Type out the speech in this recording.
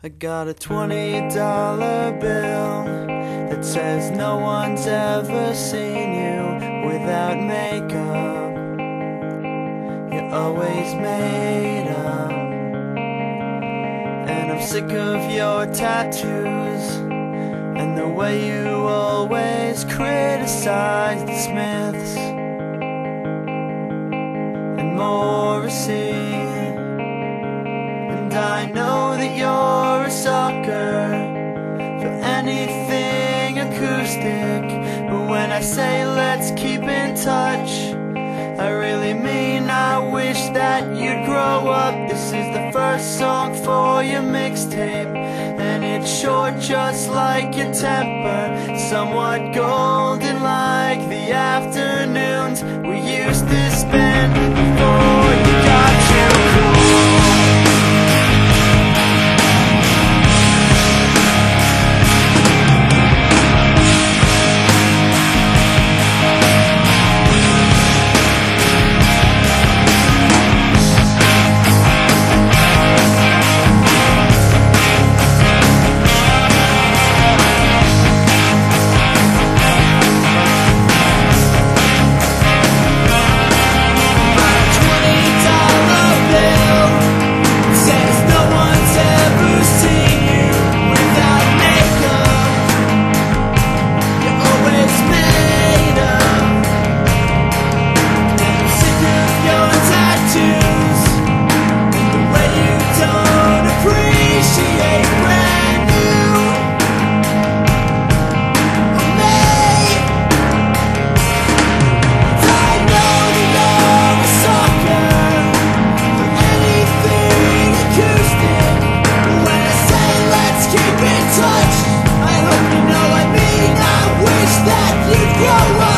I got a twenty dollar bill that says no one's ever seen you without makeup. You're always made up. And I'm sick of your tattoos and the way you always criticize the Smiths and Morrissey. But when I say let's keep in touch, I really mean I wish that you'd grow up. This is the first song for your mixtape, and it's short just like your temper, somewhat golden like the afternoons. We We grow up.